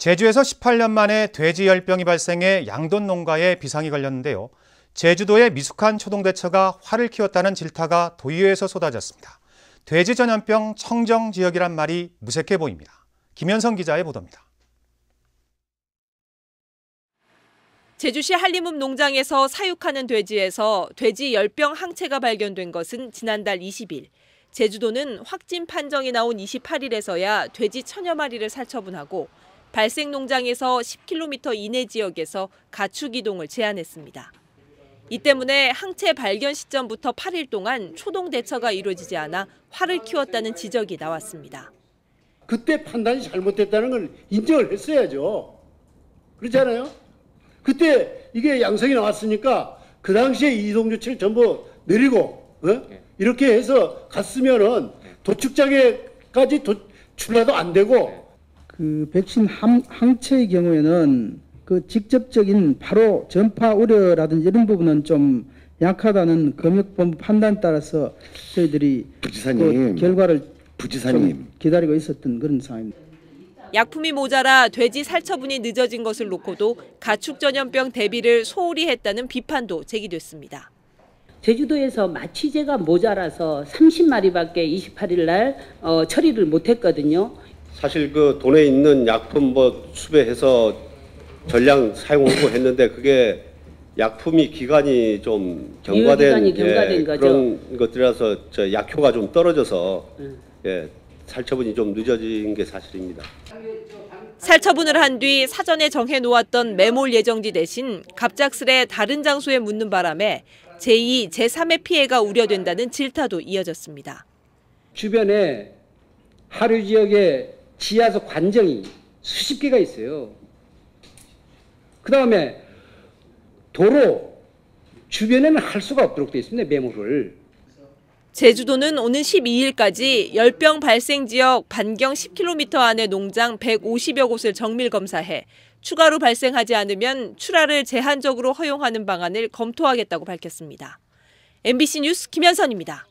제주에서 18년 만에 돼지 열병이 발생해 양돈 농가에 비상이 걸렸는데요. 제주도의 미숙한 초동대처가 화를 키웠다는 질타가 도의회에서 쏟아졌습니다. 돼지 전염병 청정 지역이란 말이 무색해 보입니다. 김현성 기자의 보도입니다. 제주시 한림읍 농장에서 사육하는 돼지에서 돼지 열병 항체가 발견된 것은 지난달 20일. 제주도는 확진 판정이 나온 28일에서야 돼지 천여 마리를 살처분하고 발생 농장에서 10km 이내 지역에서 가축 이동을 제한했습니다. 이 때문에 항체 발견 시점부터 8일 동안 초동 대처가 이루어지지 않아 화를 키웠다는 지적이 나왔습니다. 그때 판단이 잘못됐다는 걸 인정을 했어야죠. 그렇잖아요? 그때 이게 양성이 나왔으니까 그 당시에 이동 조치를 전부 내리고 어? 이렇게 해서 갔으면은 도축장에까지 도, 출라도 안 되고 그 백신 함, 항체의 경우에는 그 직접적인 바로 전파 우려라든지 이런 부분은 좀 약하다는 검역본부 판단 따라서 저희들이 부지사님, 그 결과를 부지사님 기다리고 있었던 그런 상황입니다. 약품이 모자라 돼지 살처분이 늦어진 것을 놓고도 가축 전염병 대비를 소홀히 했다는 비판도 제기됐습니다. 제주도에서 마취제가 모자라서 30마리밖에 28일 날 어, 처리를 못했거든요. 사실 그 돈에 있는 약품 뭐 수배해서 전량 사용하고 했는데 그게 약품이 기간이 좀 경과된, 유효기간이 경과된 예, 거죠. 그런 것들이라서 저 약효가 좀 떨어져서 음. 예, 살처분이 좀 늦어진 게 사실입니다. 살처분을 한 뒤 사전에 정해 놓았던 매몰 예정지 대신 갑작스레 다른 장소에 묻는 바람에 제2, 제3의 피해가 우려된다는 질타도 이어졌습니다. 주변에 하류 지역에 지하수 관정이 수십 개가 있어요. 그 다음에 도로 주변에는 할 수가 없도록 되어 있습니다. 매물을. 제주도는 오는 12일까지 열병 발생 지역 반경 10km 안의 농장 150여 곳을 정밀 검사해 추가로 발생하지 않으면 출하를 제한적으로 허용하는 방안을 검토하겠다고 밝혔습니다. MBC 뉴스 김현선입니다.